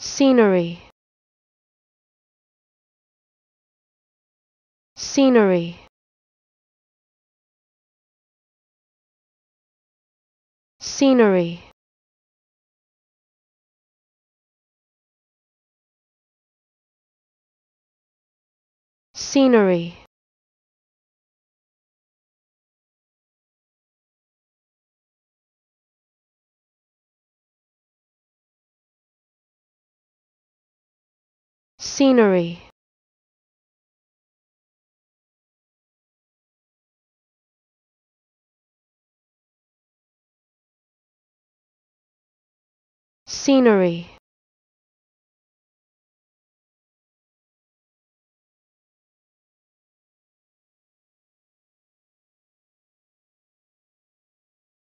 scenery. Scenery. Scenery. Scenery scenery. Scenery